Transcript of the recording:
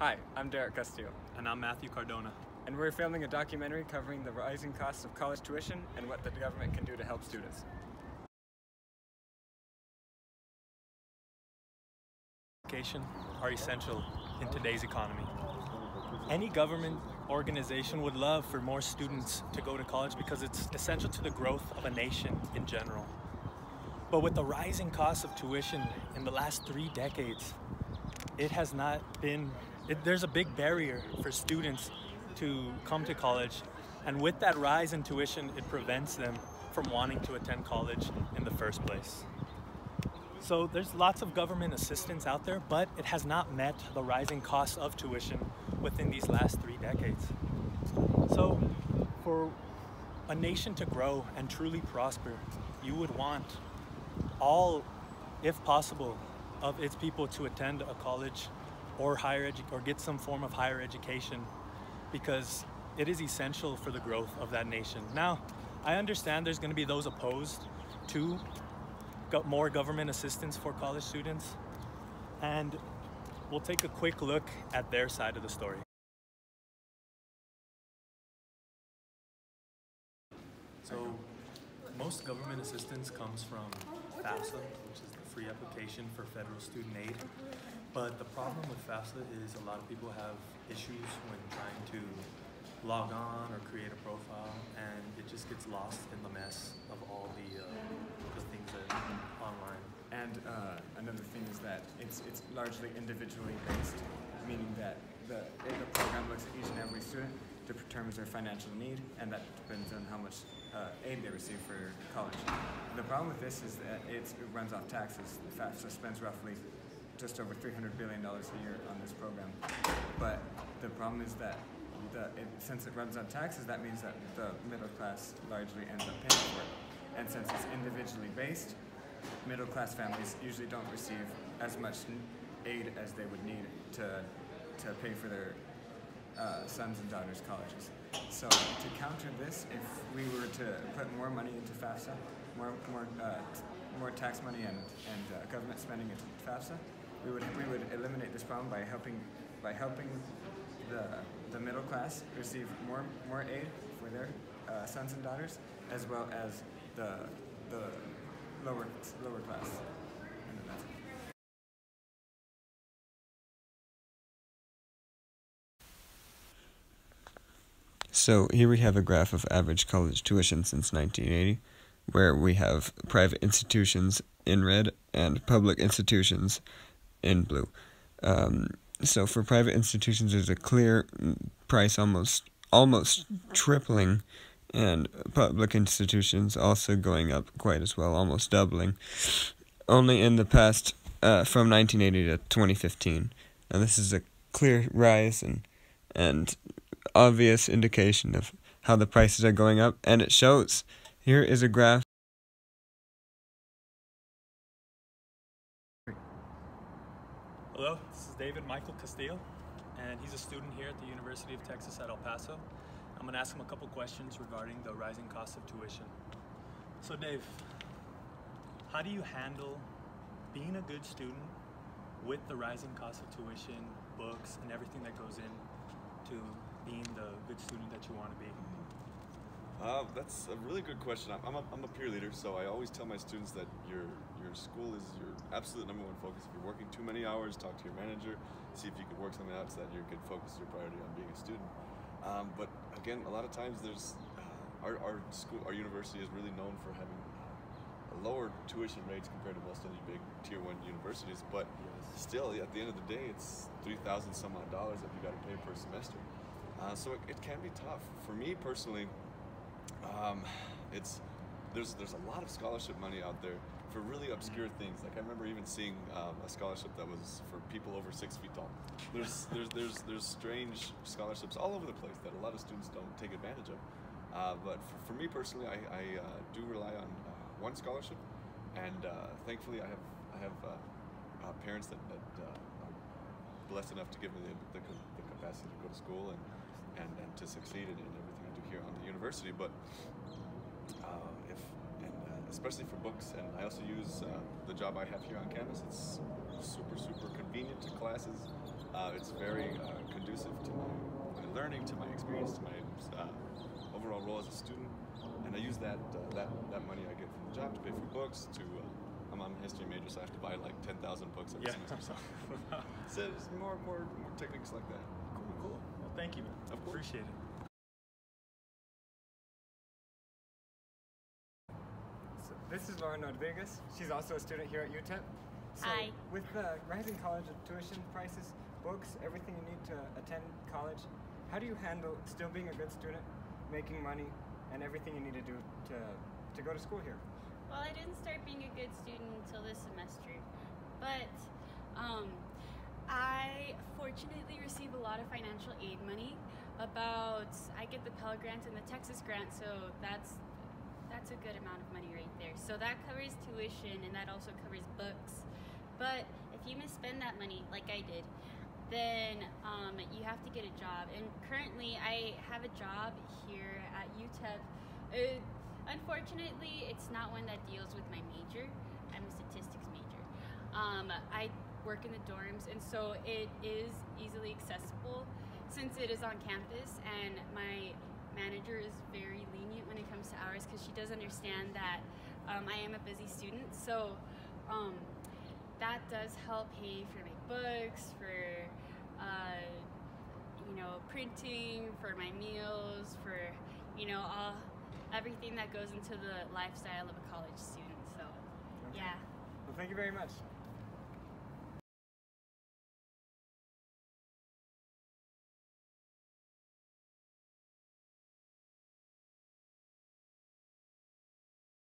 Hi, I'm Derek Castillo, And I'm Matthew Cardona. and we're filming a documentary covering the rising costs of college tuition and what the government can do to help students. Education are essential in today's economy. Any government organization would love for more students to go to college because it's essential to the growth of a nation in general. But with the rising cost of tuition in the last three decades, it has not been, it, there's a big barrier for students to come to college. And with that rise in tuition, it prevents them from wanting to attend college in the first place. So there's lots of government assistance out there, but it has not met the rising costs of tuition within these last three decades. So for a nation to grow and truly prosper, you would want all, if possible, of its people to attend a college or higher edu- or get some form of higher education because it is essential for the growth of that nation. Now, I understand there's going to be those opposed to go- more government assistance for college students, and we'll take a quick look at their side of the story. So, most government assistance comes from FAFSA, which is the free application for federal student aid. But the problem with FAFSA is a lot of people have issues when trying to log on or create a profile, and it just gets lost in the mess of all the, uh, the things that online. And uh, another thing is that it's, it's largely individually based, meaning that the, the program looks at each and every student, determines their financial need, and that depends on how much uh, aid they receive for college. Problem with this is that it runs off taxes. FAFSA spends roughly just over $300 billion a year on this program. But the problem is that the, it, since it runs on taxes, that means that the middle class largely ends up paying for it. And since it's individually based, middle class families usually don't receive as much aid as they would need to, to pay for their uh, sons and daughters' colleges. So counter this, if we were to put more money into FAFSA, more more uh, more tax money and and uh, government spending into FAFSA, we would we would eliminate this problem by helping by helping the the middle class receive more more aid for their uh, sons and daughters, as well as the the lower lower class. And then that's it. So here we have a graph of average college tuition since 1980, where we have private institutions in red and public institutions in blue. Um, so for private institutions, there's a clear price almost almost tripling, and public institutions also going up quite as well, almost doubling. Only in the past, uh, from 1980 to 2015. and this is a clear rise and and obvious indication of how the prices are going up, and it shows. Here is a graph. Hello, this is David Michael Castillo, and he's a student here at the University of Texas at El Paso. I'm going to ask him a couple questions regarding the rising cost of tuition. So, Dave, how do you handle being a good student with the rising cost of tuition, books, and everything that goes in to being the good student that you want to be? Uh, that's a really good question. I'm, I'm, a, I'm a peer leader, so I always tell my students that your your school is your absolute number one focus. If you're working too many hours, talk to your manager, see if you can work something out so that you can focus your priority on being a student. Um, but again, a lot of times there's uh, our, our school, our university is really known for having uh, lower tuition rates compared to most of the big tier one universities. But still, at the end of the day, it's three thousand some odd dollars that you got to pay per semester. Uh, so it, it can be tough. For me personally, um, it's there's there's a lot of scholarship money out there for really obscure things. Like I remember even seeing um, a scholarship that was for people over six feet tall. There's there's there's there's strange scholarships all over the place that a lot of students don't take advantage of. Uh, but for, for me personally, I, I uh, do rely on uh, one scholarship, and uh, thankfully I have I have uh, uh, parents that, that uh, are blessed enough to give me the, the, the capacity to go to school and, and, and to succeed in, in everything I do here on the university. But uh, if and uh, especially for books. And I also use uh, the job I have here on campus. It's super, super convenient to classes. Uh, it's very uh, conducive to my, my, learning, to my experience, to my uh, overall role as a student. And I use that, uh, that, that money I get from the job to pay for books, to I'm on a history major, so I have to buy like 10,000 books every yeah. semester. So, so more, more, more techniques like that. Cool, cool. Well, thank you, man. Of course. Appreciate it. So this is Lauren Rodriguez. She's also a student here at UTEP. So Hi. With the rising college tuition prices, books, everything you need to attend college, how do you handle still being a good student, making money, and everything you need to do to, to go to school here? Well, I didn't start being a good student until this semester, but um, I fortunately receive a lot of financial aid money. About I get the Pell Grant and the Texas Grant, so that's that's a good amount of money right there. So that covers tuition and that also covers books. But if you misspend that money, like I did, then um, you have to get a job. And currently, I have a job here at UTEP. Uh, unfortunately, it's not one that deals with my major. I'm a statistics major. Um, I work in the dorms, and so it is easily accessible since it is on campus. And my manager is very lenient when it comes to hours because she does understand that um, I am a busy student. So um, that does help pay for my books, for uh, you know printing, for my meals, for you know all everything that goes into the lifestyle of a college student. So Okay. yeah. Well, thank you very much.